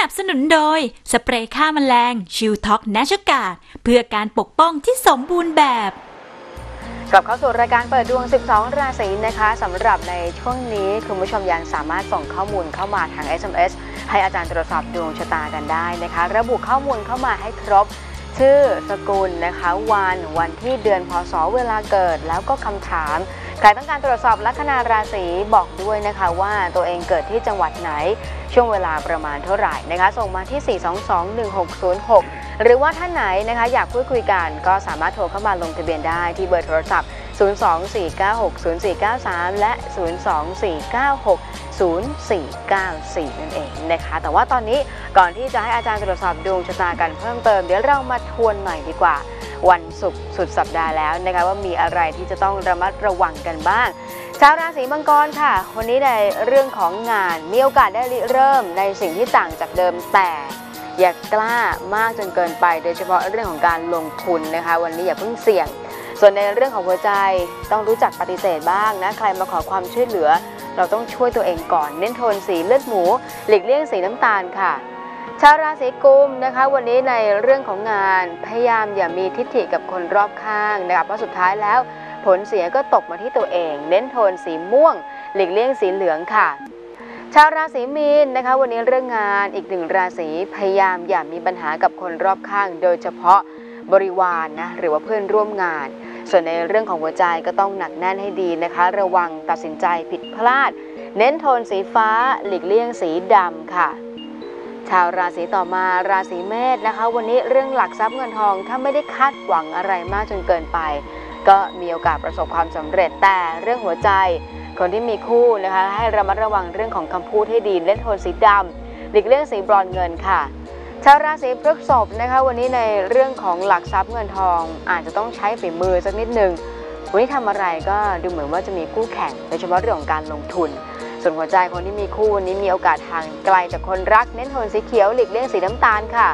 สนับสนุนโดย สเปรย์ฆ่าแมลงชิลท็อกแนชกาเพื่อการปกป้องที่สมบูรณ์แบบ กลับเข้าสู่รายการเปิดดวง 12 ราศีนะคะสำหรับในช่วงนี้คุณผู้ชมยังสามารถส่งข้อมูลเข้ามาทาง SMS ให้อาจารย์ตรวจสอบดวงชะตากันได้นะคะ ระบุข้อมูลเข้ามาให้ครบชื่อสกุลนะคะ วัน วันที่เดือนพศเวลาเกิด แล้วก็คำถาม ใครต้องการตรวจสอบลัคนาราศีบอกด้วยนะคะว่าตัวเองเกิดที่จังหวัดไหนช่วงเวลาประมาณเท่าไหร่นะคะ ส่งมาที่ 4221606 หรือว่าท่านไหนนะคะอยากพูดคุยกันก็สามารถโทรเข้ามาลงทะเบียนได้ที่เบอร์โทรศัพท์ 024960493 และ 024960494 นั่นเองนะคะ แต่ว่าตอนนี้ก่อนที่จะให้อาจารย์ตรวจสอบดวงชะตากันเพิ่มเติม เดี๋ยวเรามาทวนหน่อยดีกว่า วันศุกร์สุดสัปดาห์แล้วนะคะว่ามีอะไรที่จะต้องระมัดระวังกันบ้างชาวราศีมังกรค่ะ วันนี้ในเรื่องของงานมีโอกาสได้ริเริ่มในสิ่งที่ต่างจากเดิมแต่อย่ากล้ามากจนเกินไป โดยเฉพาะเรื่องของการลงทุนนะคะ วันนี้อย่าเพิ่งเสี่ยง ส่วนในเรื่องของหัวใจต้องรู้จักปฏิเสธบ้างนะใครมาขอความช่วยเหลือ เราต้องช่วยตัวเองก่อน เน้นโทนสีเลือดหมู หลีกเลี่ยงสีน้ำตาลค่ะชาวราศีกุมนะคะ วันนี้ในเรื่องของงานพยายามอย่ามีทิฐิกับคนรอบข้างนะคะเพราะสุดท้ายแล้ว ผลเสียก็ตกมาที่ตัวเอง เน้นโทนสีม่วง หลีกเลี่ยงสีเหลืองค่ะ ชาวราศีมีนนะคะ วันนี้เรื่องงานอีกหนึ่งราศีพยายามอย่ามีปัญหากับคนรอบข้าง โดยเฉพาะบริวารนนะหรือว่าเพื่อนร่วมงาน ส่วนในเรื่องของหัวใจก็ต้องหนักแน่นให้ดีนะคะ ระวังตัดสินใจผิดพลาด เน้นโทนสีฟ้า หลีกเลี่ยงสีดำค่ะ ชาวราศีต่อมาราศีเมษนะคะ วันนี้เรื่องหลักทรัพย์เงินทองถ้าไม่ได้คาดหวังอะไรมากจนเกินไป ก็มีโอกาสประสบความสำเร็จแต่เรื่องหัวใจ คนที่มีคู่นะคะ ให้ระมัดระวังเรื่องของคำพูดให้ดีเล่นโทนสีดำหลีกเลี่ยงสีบรอนเงินค่ะ ชาวราศีพฤษภนะคะ วันนี้ในเรื่องของหลักทรัพย์เงินทอง อาจจะต้องใช้ฝีมือสักนิดหนึ่งวันนี้ทำอะไรก็ดูเหมือนว่าจะมีคู่แข่งโดยเฉพาะเรื่องของการลงทุน ส่วนหัวใจคนที่มีคู่วันนี้มีโอกาสห่างไกลจากคนรักเน้นโทนสีเขียวหลีกเลี่ยงสีน้ำตาลค่ะ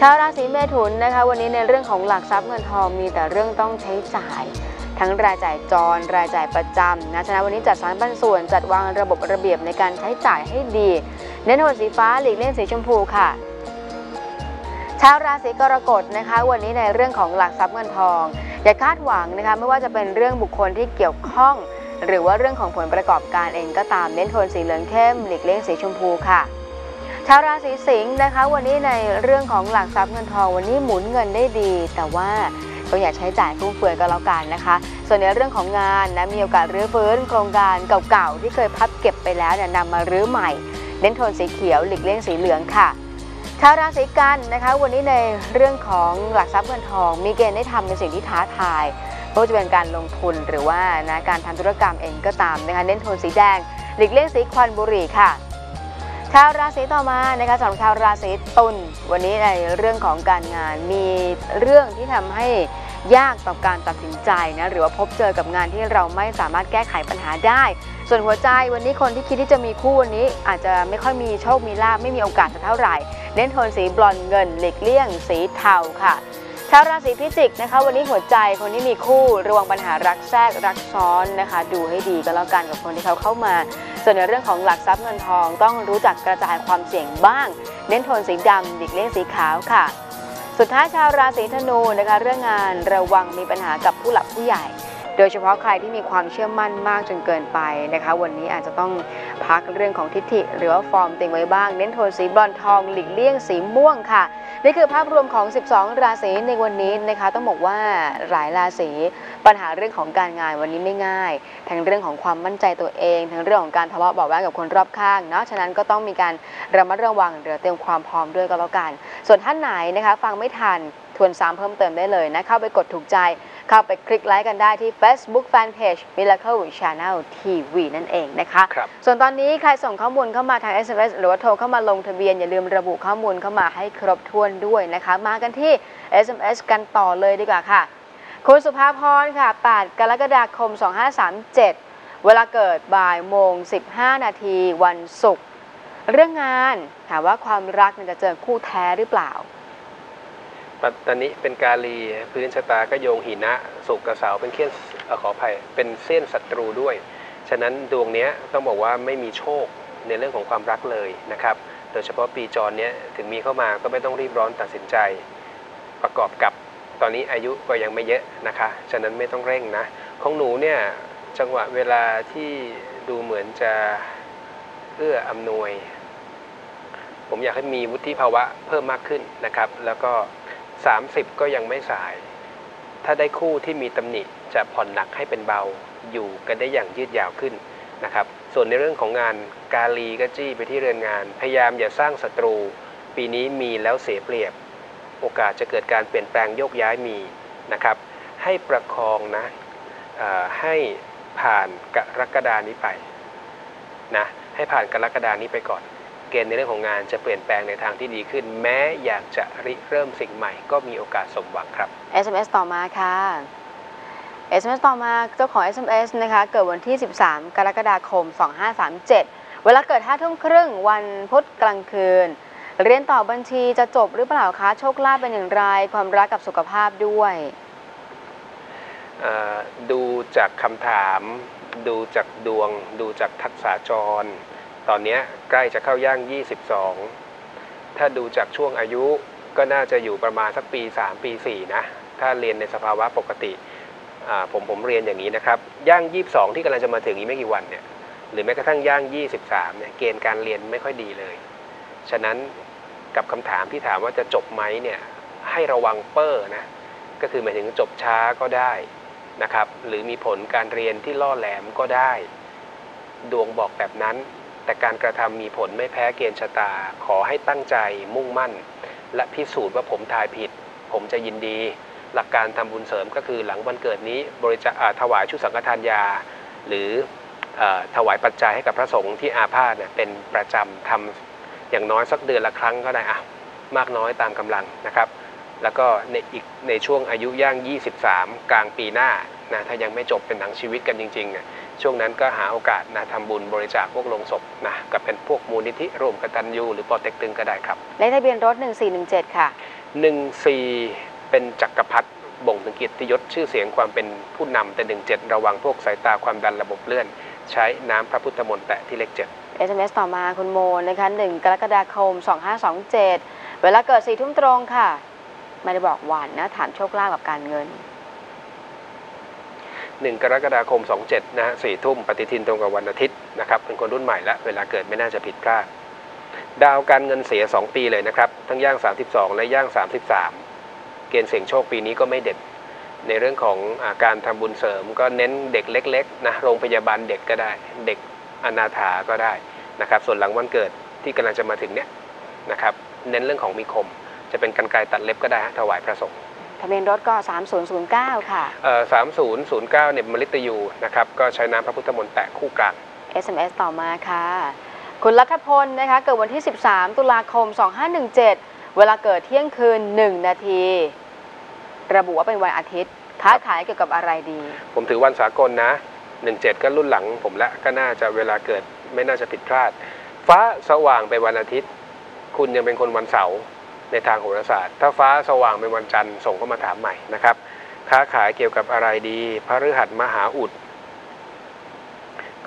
ชาวราศีเมถุนนะคะ วันนี้ในเรื่องของหลักทรัพย์เงินทองมีแต่เรื่องต้องใช้จ่าย ทั้งรายจ่ายจรรายจ่ายประจำนะฉะนั้นวันนี้จัดสรรปันส่วนจัดวางระบบระเบียบในการใช้จ่ายให้ดี เน้นโทนสีฟ้าหลีกเลี่ยงสีชมพูค่ะ ชาวราศีกรกฎนะคะ วันนี้ในเรื่องของหลักทรัพย์เงินทอง อย่าคาดหวังนะคะไม่ว่าจะเป็นเรื่องบุคคลที่เกี่ยวข้อง หรือว่าเรื่องของผลประกอบการเองก็ตามเน้นโทนสีเหลืองเข้มหลีกเลี่ยงสีชมพูค่ะ ชาวราศีสิงห์นะคะ วันนี้ในเรื่องของหลักทรัพย์เงินทอง วันนี้หมุนเงินได้ดี แต่ว่าก็อย่าใช้จ่ายฟุ่มเฟือยก็แล้วกันนะคะ ส่วนในเรื่องของงานนะมีโอกาสรื้อฟื้นโครงการเก่าๆที่เคยพับเก็บไปแล้วเนี่ยนำมารื้อใหม่ เน้นโทนสีเขียวหลีกเลี่ยงสีเหลืองค่ะ ชาวราศีกันนะคะ วันนี้ในเรื่องของหลักทรัพย์เงินทอง มีเกณฑ์ได้ทำในสิ่งที่ท้าทายไม่ว่าจะเป็นการลงทุนหรือว่านะการทำธุรกรรมเองก็ตามนะคะเน้นโทนสีแดงหลีกเลี่ยงสีควันบุหรี่ค่ะชาวราศีต่อมานะคะสำหรับชาวราศีตุลวันนี้ในเรื่องของการงานมีเรื่องที่ทำให้ยากต่อการตัดสินใจนะหรือว่าพบเจอกับงานที่เราไม่สามารถแก้ไขปัญหาได้ ส่วนหัวใจวันนี้คนที่คิดที่จะมีคู่วันนี้อาจจะไม่ค่อยมีโชคมีลาภไม่มีโอกาสเท่าไหร่ เน้นโทนสีบลอนเงินหลีกเลี่ยง สีเทาค่ะชาวราศีพิจิกนะคะ วันนี้หัวใจคนที่มีคู่ระวังปัญหารักแทรกรักซ้อนนะคะ ดูให้ดีก็แล้วกันกับคนที่เขาเข้ามา ส่วนในเรื่องของหลักทรัพย์เงินทอง ต้องรู้จักกระจายความเสี่ยงบ้าง เน้นโทนสีดำหลีกเลี่ยงสีขาวค่ะ สุดท้ายชาวราศีธนูนะคะ เรื่องงานระวังมีปัญหากับผู้หลักผู้ใหญ่ โดยเฉพาะใครที่มีความเชื่อมั่นมากจนเกินไปนะคะ วันนี้อาจจะต้องพักเรื่องของทิฏฐิ หรือว่าฟอร์มต็งไว้บ้าง เน้นโทนสีบอนทองหลีกเลี่ยงสีม่วงค่ะ นี่คือภาพรวมของ 12 ราศีในวันนี้นะคะ ต้องบอกว่าหลายราศีปัญหาเรื่องของการงานวันนี้ไม่ง่าย ทั้งเรื่องของความมั่นใจตัวเอง ทั้งเรื่องของการทะเลาะเบาะแว้งกับคนรอบข้างเนาะฉะนั้นก็ต้องมีการระมัดระวังหรือเตรียมความพร้อมด้วยก็แล้วกัน ส่วนท่านไหนนะคะ ฟังไม่ทันทวนซ้ำเพิ่มเติมได้เลยนะเข้าไปกดถูกใจ เข้าไปคลิกไลค์กันได้ที่ Facebook Fanpage Miracle Channel TV นั่นเองนะคะครับส่วนตอนนี้ใครส่งข้อมูลเข้ามาทาง SMS หรือว่าโทรเข้ามาลงทะเบียน อย่าลืมระบุข้อมูลเข้ามาให้ครบถ้วนด้วยนะคะ มากันที่ SMS กันต่อเลยดีกว่าค่ะ คุณสุภาพรค่ะ 8 กรกฎาคม 2537 เวลาเกิดบ่ายโมง 15 นาทีวันศุกร์เรื่องงานถามว่าความรักเนี่ยจะเจอคู่แท้หรือเปล่า ปัตตานิเป็นกาลีพื้นชะตาก็โยงหินะสุกกระเสาเป็นเขี้ยนเอ่อขออภัยเป็นเส้นศัตรูด้วย ฉะนั้นดวงนี้ต้องบอกว่าไม่มีโชคในเรื่องของความรักเลยนะครับ โดยเฉพาะปีจรเนี้ยถึงมีเข้ามาก็ไม่ต้องรีบร้อนตัดสินใจ ประกอบกับตอนนี้อายุก็ยังไม่เยอะนะคะ ฉะนั้นไม่ต้องเร่งนะ ของหนูเนี่ยจังหวะเวลาที่ดูเหมือนจะเอื้ออำนวย ผมอยากให้มีวุฒิภาวะเพิ่มมากขึ้นนะครับ แล้วก็ 30 ก็ยังไม่สาย ถ้าได้คู่ที่มีตำหนิจะผ่อนหนักให้เป็นเบาอยู่กันได้อย่างยืดยาวขึ้นนะครับ ส่วนในเรื่องของงานกาลีก็จี้ไปที่เรือนงาน พยายามอย่าสร้างศัตรู ปีนี้มีแล้วเสียเปรียบ โอกาสจะเกิดการเปลี่ยนแปลงโยกย้ายมีนะครับ ให้ประคองนะให้ผ่านกรกฎานี้ไปนะให้ผ่านกรกฎานี้ไปก่อน เกณฑ์ในเรื่องของงานจะเปลี่ยนแปลงในทางที่ดีขึ้น แม้อยากจะริเริ่มสิ่งใหม่ ก็มีโอกาสสมหวังครับ SMS ต่อมาค่ะ SMS ต่อมาเจ้าของ SMS นะคะเกิดวันที่ 13 กรกฎาคม 2537 เวลาเกิด5ทุ่มครึ่งวันพุธกลางคืน เรียนต่อบัญชีจะจบหรือเปล่าคะโชคลาภเป็นอย่างไร ความรักกับสุขภาพด้วยดูจากคำถาม ดูจากดวง ดูจากทักษะจร ตอนนี้ใกล้จะเข้าย่าง 22 ถ้าดูจากช่วงอายุก็น่าจะอยู่ประมาณสักปี 3 ปี 4 นะ ถ้าเรียนในสภาวะปกติ ผมผมเรียนอย่างนี้นะครับ ย่าง 22 ที่กำลังจะมาถึงอีกไม่กี่วันเนี่ย หรือแม้กระทั่งย่าง 23 เนี่ย เกณฑ์การเรียนไม่ค่อยดีเลย ฉะนั้นกับคำถามที่ถามว่าจะจบไหมเนี่ย ให้ระวังเปอร์นะ ก็คือหมายถึงจบช้าก็ได้นะครับ หรือมีผลการเรียนที่ล่อแหลมก็ได้ ดวงบอกแบบนั้น แต่การกระทำมีผลไม่แพ้เกณฑ์ชะตา ขอให้ตั้งใจมุ่งมั่น และพิสูจน์ว่าผมทายผิด ผมจะยินดี หลักการทำบุญเสริมก็คือหลังวันเกิดนี้บริจาคถวายชุดสังฆทานยา หรืออถวายปัจจัยให้กับพระสงฆ์ที่อาพาธเนี่ยเป็นประจำทำอย่างน้อยสักเดือนละครั้งก็ได้อะมากน้อยตามกำลังนะครับ แล้วก็ในอีกในช่วงอายุย่าง 23 กลางปีหน้านะถ้ายังไม่จบเป็นหนังชีวิตกันจริงๆเนี่ย ช่วงนั้นก็หาโอกาสนะทำบุญบริจาคพวกโลงศพนะกับเป็นพวกมูลนิธิร่วมกตัญญูหรือปอเต็กตึงก็ได้ครับ เลขทะเบียนรถ 1417 ค่ะ 14 เป็นจักรพรรดิบ่งถึงเกียรติยศชื่อเสียงความเป็นผู้นำแต่ 17 ระวังพวกสายตาความดันระบบเลื่อน ใช้น้ำพระพุทธมนต์แตะที่เลขเจ็ด SMS ต่อมาคุณโมนะคะ1กรกฎาคม 2527 เวลาเกิด4ทุ่มตรงค่ะ ไม่ได้บอกวันนะ ถามโชคลาภกับการเงิน 1 กรกฎาคม 27 นะฮะสี่ทุ่มปฏิทินตรงกับวันอาทิตย์นะครับเป็นคนรุ่นใหม่และเวลาเกิดไม่น่าจะผิดพลาด ดาวการเงินเสีย 2 ปีเลยนะครับ ทั้งย่าง 32 และย่าง 33 เกณฑ์เสี่ยงโชคปีนี้ก็ไม่เด็ด ในเรื่องของอาการทำบุญเสริม ก็เน้นเด็กเล็กๆนะโรงพยาบาลเด็กก็ได้ เด็กอนาถาก็ได้นะครับ ส่วนหลังวันเกิดที่กำลังจะมาถึงเนี้ยนะครับ เน้นเรื่องของมีคม จะเป็นกันไกตัดเล็บก็ได้ถวายพระสงฆ์ ทะเบียนรถก็ 3009 ค่ะ เอ่อ3009เนี่ยมฤตยูนะครับ ก็ใช้น้ำพระพุทธมนต์แตะคู่กลาง SMS ต่อมาค่ะ คุณรัฐพลนะคะเกิดวันที่ 13 ตุลาคม 2517 เวลาเกิดเที่ยงคืน 1 นาที ระบุว่าเป็นวันอาทิตย์ ค้าขายเกี่ยวกับอะไรดี ผมถือวันสากลนะ 17 ก็รุ่นหลังผมละก็น่าจะเวลาเกิดไม่น่าจะผิดพลาด ฟ้าสว่างไปวันอาทิตย์ คุณยังเป็นคนวันเสาร์ ในทางโหราศาสตร์ ถ้าฟ้าสว่างเป็นวันจันทร์ส่งเข้ามาถามใหม่นะครับ ค้าขายเกี่ยวกับอะไรดีพฤหัสมหาอุด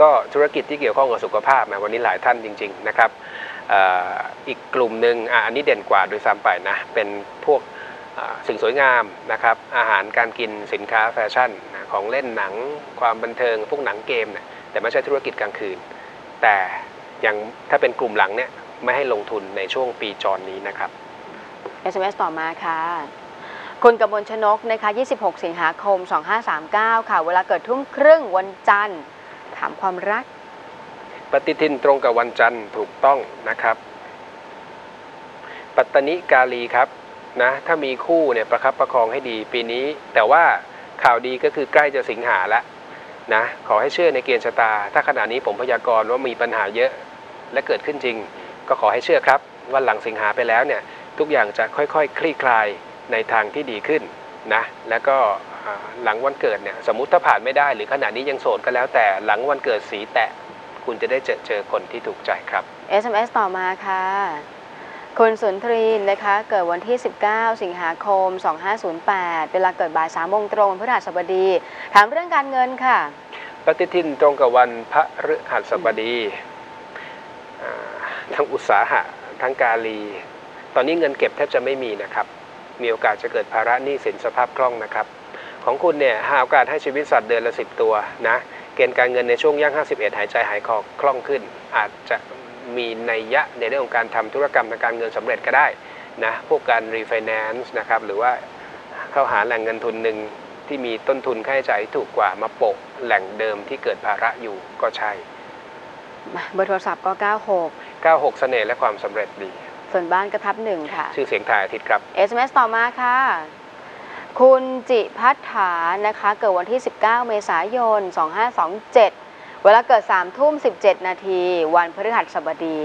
ก็ธุรกิจที่เกี่ยวข้องกับสุขภาพนะวันนี้หลายท่านจริง ๆนะครับอ,อีกกลุ่มหนึ่งอันนี้เด่นกว่าโดยซ้ำไปนะ เป็นพวกสิ่งสวยงามนะครับ อาหารการกินสินค้าแฟชั่นของเล่นหนังความบันเทิง พวกหนังเกมเนี่ยแต่ไม่ใช่ธุรกิจกลางคืน แต่ยังถ้าเป็นกลุ่มหลังเนี่ยไม่ให้ลงทุนในช่วงปีจรนี้นะครับ SMS ต่อมาค่ะ คุณกมลชนกนะคะ 26 สิงหาคม 2539 ค่ะ เวลาเกิดทุ่มครึ่งวันจันทร์ ถามความรัก ปฏิทินตรงกับวันจันทร์ถูกต้องนะครับ ปัตตนิกาลีครับนะถ้ามีคู่เนี่ยประคับประคองให้ดีปีนี้ แต่ว่าข่าวดีก็คือใกล้จะสิงหาแล้วนะขอให้เชื่อในเกณฑ์ชะตา ถ้าขณะนี้ผมพยากรณ์ว่ามีปัญหาเยอะและเกิดขึ้นจริง ก็ขอให้เชื่อครับว่าหลังสิงหาไปแล้วเนี่ย ทุกอย่างจะค่อยๆ คลี่คลายในทางที่ดีขึ้นนะแล้วก็อ่าหลังวันเกิดเนี่ยสมมุติถ้าผ่านไม่ได้ หรือขณะนี้ยังโสดก็แล้วแต่หลังวันเกิดสีแตะ คุณจะได้เจอเจอคนที่ถูกใจครับ SMS ต่อมาค่ะ คุณสุนทรีนนะคะ เกิดวันที่ 19 สิงหาคม 2508 เวลาเกิดบ่าย3โมงตรงวันพฤหัสบดี ถามเรื่องการเงินค่ะ ปฏิทินตรงกับวันพระฤหัสบดีอ่าทั้งอุตสาหะทั้งกาลี ตอนนี้เงินเก็บแทบจะไม่มีนะครับ มีโอกาสจะเกิดภาระหนี้สินสภาพคล่องนะครับ ของคุณเนี่ยหาโอกาสให้ชีวิตสัตว์เดือนละสิบตัวนะ เกณฑ์การเงินในช่วงย่าง 51 หายใจหายคอคล่องขึ้น อาจจะมีนัยยะในเรื่องของการทำธุรกรรมทางการเงินสำเร็จก็ได้นะ พวกการรีไฟแนนซ์นะครับ หรือว่าเข้าหาแหล่งเงินทุนหนึ่งที่มีต้นทุนค่าใช้จ่ายที่ถูกกว่ามาโปะแหล่งเดิมที่เกิดภาระอยู่ก็ใช่มาเบอร์โทรศัพท์ก็ 96 96 เสน่ห์และความสำเร็จดี ส่วนบ้านกระทับหนึ่งค่ะ ชื่อเสียงถ่ายอาทิตย์ครับ SMS ต่อมาค่ะ คุณจิพัฒฐานะคะ เกิดวันที่ 19 เมษายน 2527 เวลาเกิด3ทุ่ม 17 นาที วันพฤหัสบดี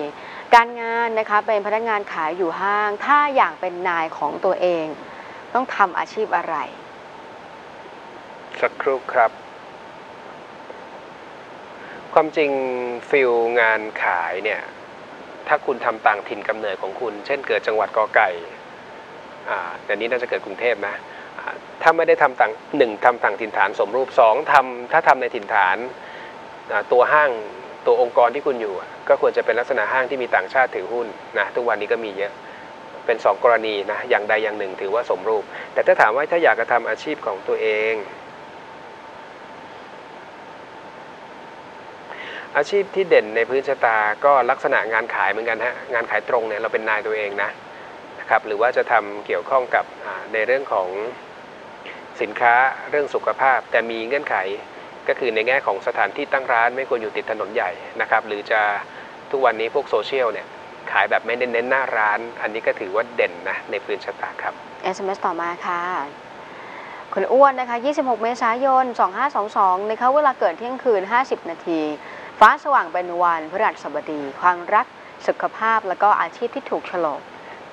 การงานนะคะเป็นพนักงานขายอยู่ห้าง ถ้าอยากเป็นนายของตัวเอง ต้องทำอาชีพอะไร สักครู่ครับ ความจริงฟิลงานขายเนี่ย ถ้าคุณทำต่างถิ่นกำเนิดของคุณ เช่นเกิดจังหวัดกอไก่อ่าแต่นี้น่าจะเกิดกรุงเทพนะอ่าถ้าไม่ได้ทำต่างหนึ่งทำต่างถิ่นฐานสมรูปสองทำถ้าทำในถิ่นฐานอ่าตัวห้างตัวองค์กรที่คุณอยู่ ก็ควรจะเป็นลักษณะห้างที่มีต่างชาติถือหุ้นนะทุกวันนี้ก็มีเยอะเป็นสองกรณีนะอย่างใดอย่างหนึ่งถือว่าสมรูป แต่ถ้าถามว่าถ้าอยากจะทำอาชีพของตัวเอง อาชีพที่เด่นในพื้นชะตาก็ลักษณะงานขายเหมือนกันฮะงานขายตรงเนี่ยเราเป็นนายตัวเองนะนะครับหรือว่าจะทำเกี่ยวข้องกับในเรื่องของสินค้าเรื่องสุขภาพ แต่มีเงื่อนไขก็คือในแง่ของสถานที่ตั้งร้านไม่ควรอยู่ติดถนนใหญ่นะครับหรือจะทุกวันนี้พวกโซเชียลเนี่ยขายแบบไม่เน้นเน้นหน้าร้าน อันนี้ก็ถือว่าเด่นนะในพื้นชะตาครับ SMS ต่อมาค่ะคุณอ้วนนะคะ 26 เมษายน 2522 นะคะ เวลาเกิดเที่ยงคืน 50 นาที ฟ้าสว่างเป็นวันพฤหัสบดี ความรักสุขภาพแล้วก็อาชีพที่ถูกฉลก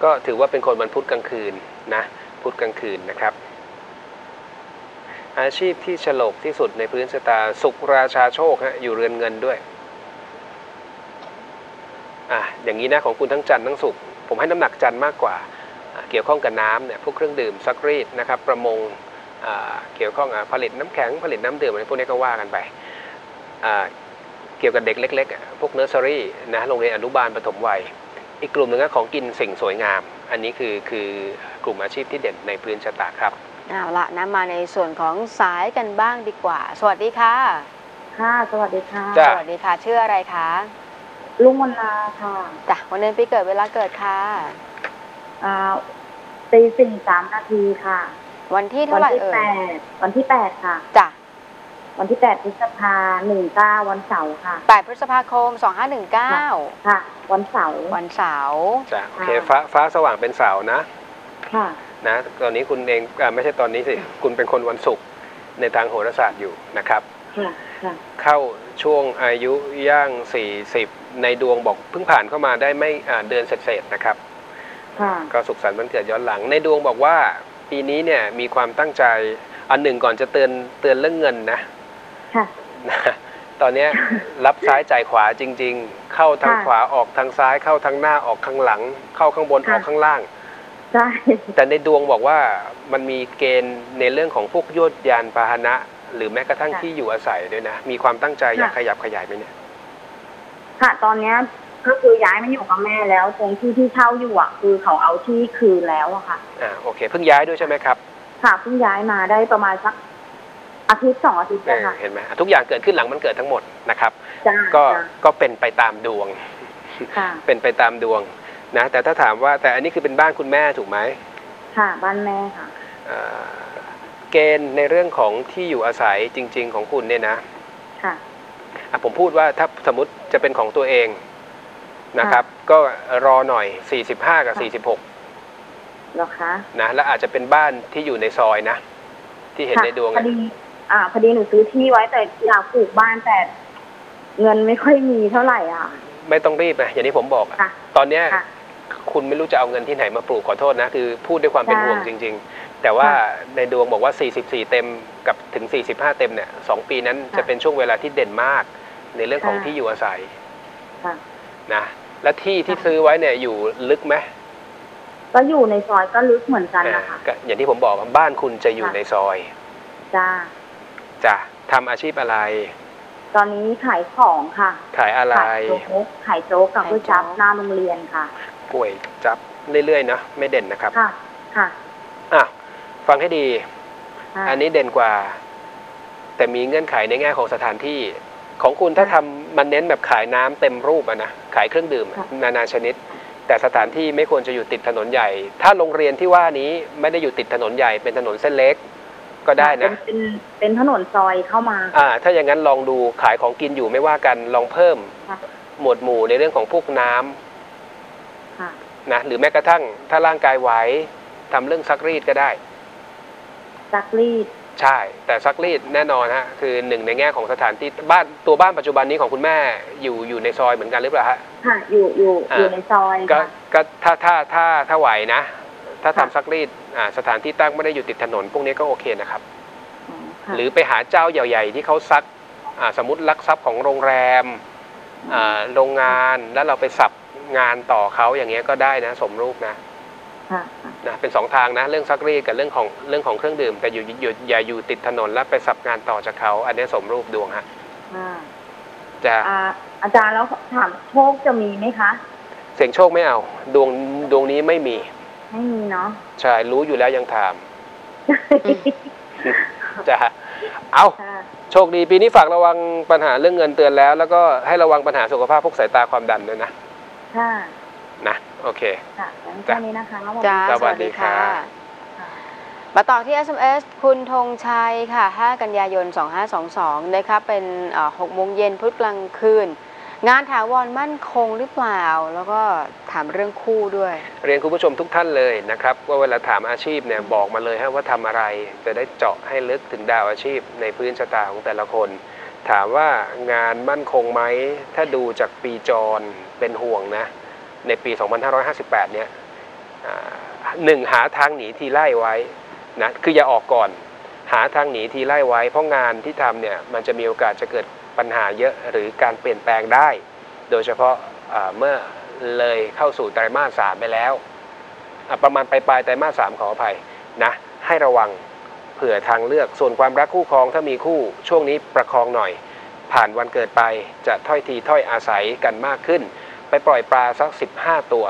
ก็ถือว่าเป็นคนวันพุธกลางคืนนะพุธกลางคืนนะครับ อาชีพที่โฉลกที่สุดในพื้นชะตาศุกร์ราชาโชคฮะอยู่เรือนเงินด้วยอะอย่างนี้นะของคุณทั้งจันทร์ทั้งศุกร์ผมให้น้ำหนักจันทร์มากกว่า เกี่ยวข้องกับน้ำเนี่ยพวกเครื่องดื่มซักรีดนะครับประมงอ่าเกี่ยวข้องอะผลิตน้ำแข็งผลิตน้ำดื่มอะไรพวกนี้ก็ว่ากันไปอ่า เกี่ยวกับเด็กเล็กๆอะพวกเนอร์เซอรี่นะโรงเรียนอนุบาลปฐมวัย อีกกลุ่มหนึ่งก็ของกินสิ่งสวยงาม อันนี้คือคือกลุ่มอาชีพที่เด่นในพื้นชะตาครับเอาละนะมาในส่วนของสายกันบ้างดีกว่า สวัสดีค่ะค่ะสวัสดีค่ะจ้ะ สวัสดีค่ะชื่ออะไรคะลุงมนลาค่ะจ้ะวันเดือนปีเกิดเวลาเกิดค่ะ อ่าตีสี่สามนาทีค่ะวันที่วัเท่าไหร่ที่เอ่แปยดวันที่แปดค่ะ จ้ะ วันที่แปดพฤษภาหนึ่งเก้าวันเสาร์ค่ะ 8 พฤษภาคม 2519 ค่ะ วันเสาร์ วันเสาร์จ้ะโอเคฟ้าฟ้าสว่างเป็นเสาร์นะ ค่ะ นะ ตอนนี้คุณเองอ่าไม่ใช่ตอนนี้สิ คุณเป็นคนวันศุกร์ในทางโหราศาสตร์อยู่นะครับ ค่ะ ค่ะ เข้าช่วงอายุย่าง 40 ในดวงบอกเพิ่งผ่านเข้ามาได้ไม่อ่าเดือนเศษๆนะครับ ค่ะ ก็สุขสันต์วันเกิดย้อนหลัง ในดวงบอกว่าปีนี้เนี่ยมีความตั้งใจ อันหนึ่งก่อนจะเตือนเตือนเรื่องเงินนะ ค่ะนะตอนเนี้ยรับซ้ายจ่ายขวาจริง ๆ เข้าทางค่ะขวาออกทางซ้าย เข้าทางหน้าออกข้างหลัง เข้าข้างบนค่ะออกข้างล่างใช่แต่ในดวงบอกว่ามันมีเกณฑ์ในเรื่องของพวกยวดยานพาหนะ หรือแม้กระทั่งที่อยู่อาศัยด้วยนะ มีความตั้งใจอยากขยับขยายไหมเนี่ย ค่ะ ตอนเนี้ยก็คือย้ายมาอยู่กับแม่แล้วตรงที่ที่เช่าอยู่อะคือเขาเอาที่คืนแล้วอะค่ะ อ่าโอเค เพิ่งย้ายด้วยใช่ไหมครับ ค่ะเพิ่งย้ายมาได้ประมาณสัก อาทิตย์สองอาทิตย์เอแล้วอค่ะ เห็นไหมทุกอย่างเกิดขึ้นหลังมันเกิดทั้งหมดนะครับ จ้าก็จ้าก็เป็นไปตามดวง ค่ะ เป็นไปตามดวงนะแต่ถ้าถามว่าแต่อันนี้คือเป็นบ้านคุณแม่ถูกไหมค่ะ บ้านแม่ค่ะ เอ่อเกณฑ์ในเรื่องของที่อยู่อาศัยจริง ๆ ของคุณเนี่ยนะค่ะ อะผมพูดว่าถ้าสมมติจะเป็นของตัวเองนะครับ ก็รอหน่อย 45 กับค่ะเหรอคะ46นะแล้วอาจจะเป็นบ้านที่อยู่ในซอยนะ ที่เห็นค่ะในดวงพออะดี อ่าพอดีหนูซื้อที่ไว้แต่อยากปลูกบ้านแต่เงินไม่ค่อยมีเท่าไหร่อะ ไม่ต้องรีบนะอย่างที่ผมบอกอะค่ะตอนเนี้ยค่ะคุณไม่รู้จะเอาเงินที่ไหนมาปลูกขอโทษนะ คือพูดด้วยความเป็นใช่ห่วงจริง ๆ แต่ว่าค่ะในดวงบอกว่า 44 เต็มกับถึง 45 เต็มเนี่ยสองปีนั้นค่ะจะเป็นช่วงเวลาที่เด่นมาก ในเรื่องของค่ะที่อยู่อาศัยค่ะ นะและที่ที่ค่ะซื้อไว้เนี่ยอยู่ลึกไหมก็อยู่ในซอยก็ลึกเหมือนกันอ่านะคะก็อย่างที่ผมบอกว่าบ้านคุณจะอยู่ค่ะ ในซอย จ้า จ้ะทำอาชีพอะไร ตอนนี้ขายของค่ะขายอะไร ขายโจ๊กขายโจ๊กกับก๋วยจั๊บหน้าโรงเรียนค่ะป่วยจับเรื่อยๆเนาะไม่เด่นนะครับค่ะค่ะอะฟังให้ดีค่ะอันนี้เด่นกว่า แต่มีเงื่อนไขในแง่ของสถานที่ ของคุณถ้าทำมันเน้นแบบขายน้ำเต็มรูปอะนะขายเครื่องดื่มอะนานาชนิด แต่สถานที่ไม่ควรจะอยู่ติดถนนใหญ่ ถ้าโรงเรียนที่ว่านี้ไม่ได้อยู่ติดถนนใหญ่เป็นถนนเส้นเล็ก ก็ได้นะเป็นเป็นเป็นถนนซอยเข้ามา อ่า ถ้าอย่างนั้นลองดูขายของกินอยู่ไม่ว่ากันลองเพิ่มค่ะหมวดหมู่ในเรื่องของพวกน้ำค่ะนะหรือแม้กระทั่งถ้าร่างกายไหวทำเรื่องซักรีดก็ได้ ซักรีด ใช่ แต่ซักรีดแน่นอนฮะคือหนึ่งในแง่ของสถานที่บ้านตัวบ้านปัจจุบันนี้ของคุณแม่อยู่อยู่ในซอยเหมือนกันหรือเปล่าฮะค่ะอยู่อยู่อ่าอยู่ในซอยก็ค่ะก็ถ้าถ้าถ้าถ้าไหวนะ ถ้าทำค่ะซักรีดอ่า สถานที่ตั้งไม่ได้อยู่ติดถนน พวกนี้ก็โอเคนะครับอ๋อค่ะหรือไปหาเจ้าใหญ่ ๆ ที่เขาซักอ่าสมมติลักทรัพย์ของโรงแรมอ่าโรงงานแล้วเราไปสับงานต่อเขาอย่างเงี้ยก็ได้นะ สมรูปนะค่ะค่ะนะเป็นสองทางนะ เรื่องซักรีดกับเรื่องของเรื่องของเครื่องดื่ม แต่อยู่อยู่อย่าอยู่ติดถนนแล้วไปสับงานต่อจากเขา อันนี้สมรูปดวงฮะค่ะจะอ่าอาจารย์แล้วถามโชคจะมีไหมคะ เสียงโชคไม่เอา ดวงดวงนี้ไม่มี ไม่มีเนาะใช่รู้อยู่แล้วยังถาม จะเอาค่ะโชคดีปีนี้ฝากระวังปัญหาเรื่องเงินเตือนแล้ว แล้วก็ให้ระวังปัญหาสุขภาพพวกสายตาความดันด้วยนะ ค่ะนะโอเคค่ะงั้นแค่นี้นะคะจ้าสวัสดีค่ะค่ะ มาต่อที่ SMS คุณธงชัยค่ะ 5 กันยายน 2522 นะคะเป็นเอ่อ6โมงเย็นพุธกลางคืน งานถาวรมั่นคงหรือเปล่า แล้วก็ถามเรื่องคู่ด้วย เรียนคุณผู้ชมทุกท่านเลยนะครับ ว่าเวลาถามอาชีพเนี่ยบอกมาเลยฮะว่าทำอะไร จะได้เจาะให้ลึกถึงดาวอาชีพ ในพื้นชะตาของแต่ละคน ถามว่างานมั่นคงไหมถ้าดูจากปีจรเป็นห่วงนะ ในปี 2558 เนี่ยหนึ่งหาทางหนีทีไล่ไว้นะคืออย่าออกก่อน หาทางหนีทีไล่ไว้ เพราะงานที่ทำเนี่ยมันจะมีโอกาสจะเกิด ปัญหาเยอะหรือการเปลี่ยนแปลงได้ โดยเฉพาะเมื่อเลยเข้าสู่ไตรมาสสามไปแล้ว ประมาณปลายปลายๆไตรมาสสามขออภัยนะให้ระวังเผื่อทางเลือกส่วนความรักคู่ครองถ้ามีคู่ช่วงนี้ประคองหน่อย ผ่านวันเกิดไปจะถ้อยทีถ้อยอาศัยกันมากขึ้น ไปปล่อยปลาสัก 15 ตัว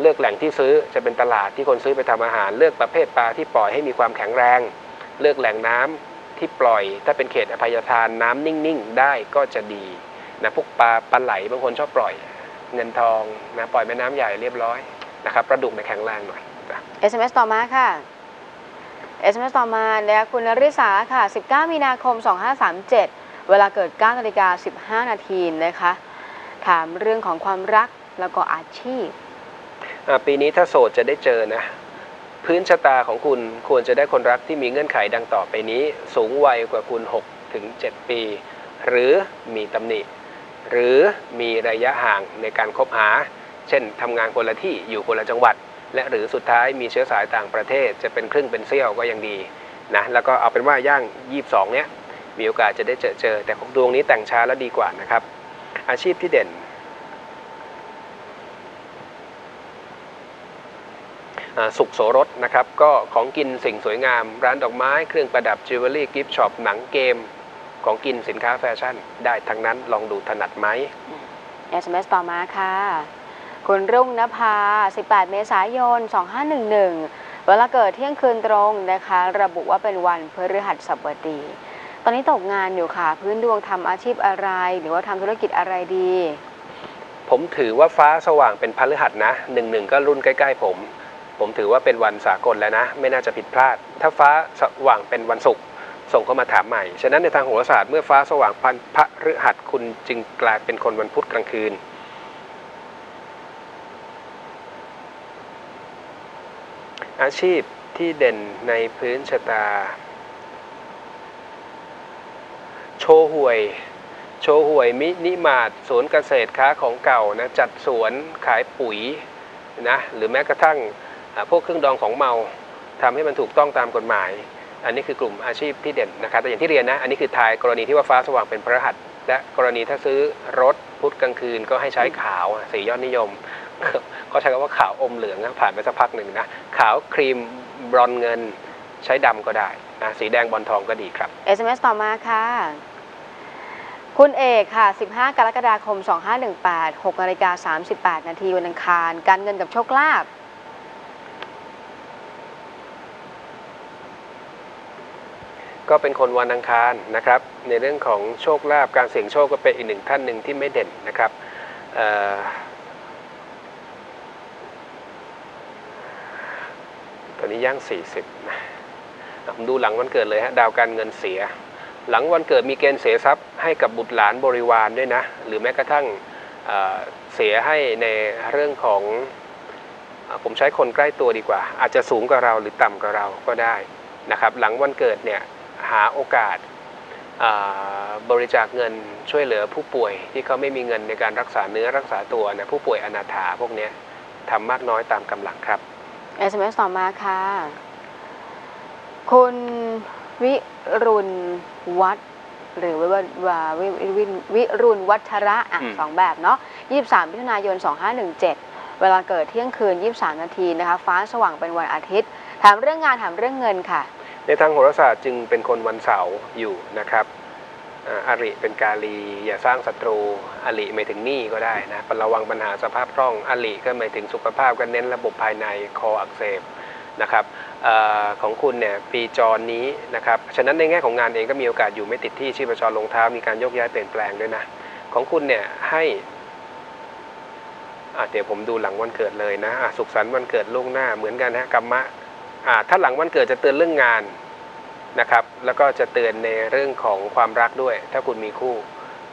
เลือกแหล่งที่ซื้อจะเป็นตลาดที่คนซื้อไปทำอาหาร เลือกประเภทปลาที่ปล่อยให้มีความแข็งแรง เลือกแหล่งน้ำ ที่ปล่อย ถ้าเป็นเขตอภัยทานน้ำนิ่งๆ ได้ก็จะดีนะพวกปลาปลาไหลบางคนชอบปล่อยเงินทองนะปล่อยแม่น้ำใหญ่เรียบร้อยนะครับปลาดุกในยแข็งแรงหน่อยจ้ะ SMS ต่อมาค่ะ SMS ต่อมานะคะคุณนริษาค่ะ 19 มีนาคม 2537 เวลาเกิด9นาฬิกา 15 นาทีนะคะ ถามเรื่องของความรักแล้วก็อาชีพอะปีนี้ถ้าโสดจะได้เจอนะ พื้นชะตาของคุณควรจะได้คนรักที่มีเงื่อนไขดังต่อไปนี้ สูงวัยกว่าคุณ 6 ถึง 7 ปี หรือมีตำหนิ หรือมีระยะห่างในการคบหา เช่นทำงานคนละที่อยู่คนละจังหวัด และหรือสุดท้ายมีเชื้อสายต่างประเทศ จะเป็นครึ่งเป็นเสี้ยวก็ยังดีนะแล้วก็เอาเป็นว่าย่าง 22 เนี้ยมีโอกาสจะได้เจอเจอ แต่ของดวงนี้แต่งช้าแล้วดีกว่านะครับ อาชีพที่เด่น อ่า ศุกร์โสรสนะครับ ก็ของกินสิ่งสวยงาม ร้านดอกไม้เครื่องประดับ jewelry gift shop หนังเกม ของกินสินค้าแฟชั่น ได้ทั้งนั้นลองดูถนัดไหม SMS ต่อมาค่ะ คุณรุ่งนภา 18 เมษายน 2511 เวลาเกิดเที่ยงคืนตรงนะคะ ระบุว่าเป็นวันพฤหัสบดี ตอนนี้ตกงานอยู่ค่ะ พื้นดวงทำอาชีพอะไร หรือว่าทำธุรกิจอะไรดี ผมถือว่าฟ้าสว่างเป็นพฤหัสนะหนึ่งหนึ่งก็รุ่นใกล้ ๆ ผม ผมถือว่าเป็นวันสากลแล้วนะ ไม่น่าจะผิดพลาด ถ้าฟ้าสว่างเป็นวันศุกร์ส่งเข้ามาถามใหม่ ฉะนั้นในทางโหราศาสตร์เมื่อฟ้าสว่างพันพระฤหัสคุณจึงกลายเป็นคนวันพุธกลางคืน อาชีพที่เด่นในพื้นชะตา โชว์หวย โชว์หวยมินิมาร์ทสวนเกษตรค้าของเก่านะจัดสวนขายปุ๋ยนะหรือแม้กระทั่ง พวกเครื่องดองของเมาทำให้มันถูกต้องตามกฎหมาย อันนี้คือกลุ่มอาชีพที่เด่นนะครับแต่อย่างที่เรียนนะ อันนี้คือทายกรณีที่ว่าฟ้าสว่างเป็นพระหัส และกรณีถ้าซื้อรถพุธกลางคืนก็ให้ใช้ขาวอะสียอดนิยมเขาใช้คำว่าขาวอมเหลืองนะผ่านไปสักพักหนึ่งนะขาวครีมบรอนเงินใช้ดำก็ได้นะสีแดงบอลทองก็ดีครับ SMS ต่อมาค่ะคคุณเอกค่ะ 15 กรกฎาคม 2518 6นาฬิกา38 นาทีวันอังคาร การเงินกับโชคลาภ ก็เป็นคนวันอังคารนะครับ ในเรื่องของโชคลาภการเสี่ยงโชคก็เป็นอีกหนึ่งท่านหนึ่งที่ไม่เด่นนะครับออตอนนี้ย่าง 40นะผมดูหลังวันเกิดเลยฮะดาวการเงินเสีย หลังวันเกิดมีเกณฑ์เสียทรัพย์ให้กับบุตรหลานบริวารด้วยนะ หรือแม้กระทั่งเเสียให้ในเรื่องของผมใช้คนใกล้ตัวดีกว่า อาจจะสูงกว่าเราหรือต่ำกว่าเราก็ได้นะครับ หลังวันเกิดเนี่ย หาโอกาสอ่าบริจาคเงินช่วยเหลือผู้ป่วยที่เขาไม่มีเงินในการรักษาเนื้อรักษาตัวนะผู้ป่วยอนาถาพวกเนี้ยทำมากน้อยตามกำลังครับ SMS ต่อมาค่ะ คุณวิรุณวัฒน์หรือว่าว่าวิวิวิวิรุณวัชระอะอืมสองแบบเนาะ23มิถุนายน 2517 เวลาเกิดเที่ยงคืน 23 นาทีนะคะ ฟ้าสว่างเป็นวันอาทิตย์ ถามเรื่องงานถามเรื่องเงินค่ะ ในทางโหราศาสตร์จึงเป็นคนวันเสาร์อยู่นะครับอาริเป็นกาลีอย่าสร้างศัตรูอริหมายถึงหนี้ก็ได้นะระวังปัญหาสภาพคล่องอริก็หมายถึงสุขภาพก็เน้นระบบภายในคออักเสบนะครับอของคุณเนี่ยปีจรนี้นะครับฉะนั้นในแง่ของงานเองก็มีโอกาสอยู่ไม่ติดที่ชีพจรลงเท้ามีการโยกย้ายเปลี่ยนแปลงด้วยนะของคุณเนี่ยให้เดี๋ยวผมดูหลังวันเกิดเลยนะะสุขสันต์วันเกิดล่วงหน้าเหมือนกันฮะกรรมะอ่าถ้าหลังวันเกิดจะเตือนเรื่องงาน นะครับ แล้วก็จะเตือนในเรื่องของความรักด้วย ถ้าคุณมีคู่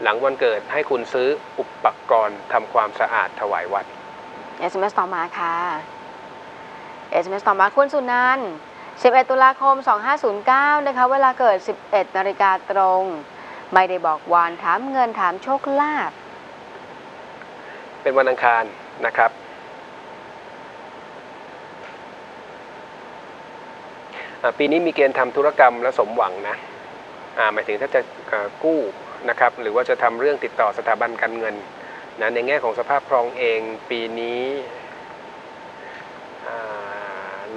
หลังวันเกิดให้คุณซื้ออุปกรณ์ทำความสะอาดถวายวัด SMS ต่อมาค่ะ SMS ต่อมาคุณสุนันท์11 ตุลาคม 2509 นะคะ เวลาเกิด 11 นาฬิกาตรง ไม่ได้บอกวันถามเงินถามโชคลาภ เป็นวันอังคารนะครับอ่า ปีนี้มีเกณฑ์ทำธุรกรรมและสมหวังนะหมายถึงถ้าจะกู้นะครับหรือว่าจะทำเรื่องติดต่อสถาบันการเงินนะในแง่ของสภาพคล่องเองปีนี้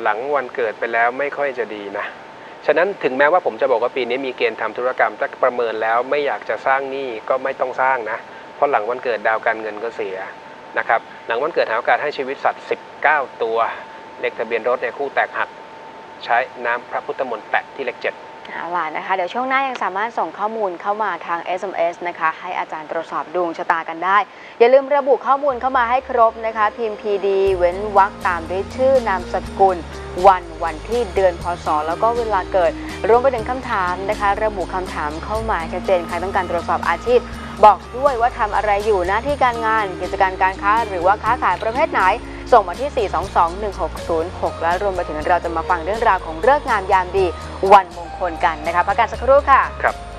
หลังวันเกิดไปแล้วไม่ค่อยจะดีนะ ฉะนั้นถึงแม้ว่าผมจะบอกว่าปีนี้มีเกณฑ์ทำธุรกรรมถ้าประเมินแล้วไม่อยากจะสร้างหนี้ก็ไม่ต้องสร้างนะ เพราะหลังวันเกิดดาวการเงินก็เสียนะครับ หลังวันเกิดหาโอกาสให้ชีวิตสัตว์ 19 ตัว เลขทะเบียนรถในยคู่แตกหัก ใช้น้ำพระพุทธมนต์แปะที่เลขเจ็ด เอาล่ะนะคะ เดี๋ยวช่วงหน้ายังสามารถส่งข้อมูลเข้ามาทาง SMS นะคะ ให้อาจารย์ตรวจสอบดวงชะตากันได้ อย่าลืมระบุข้อมูลเข้ามาให้ครบนะคะ พิมพ์ PD เว้นวรรคตามด้วยชื่อนามสกุล วันวันที่เดือนพศแล้วก็เวลาเกิด รวมไปถึงคำถามนะคะ ระบุคำถามเข้ามาให้ชัดเจนใครต้องการตรวจสอบอาชีพ บอกด้วยว่าทำอะไรอยู่หน้าที่การงาน กิจการการค้า หรือว่าค้าขายประเภทไหน ส่งมาที่ 4221606 และรวมไปถึงเราจะมาฟังเรื่องราวของเลิกงามยามดีวันมงคลกันนะคะพักกันสักครู่ค่ะครับ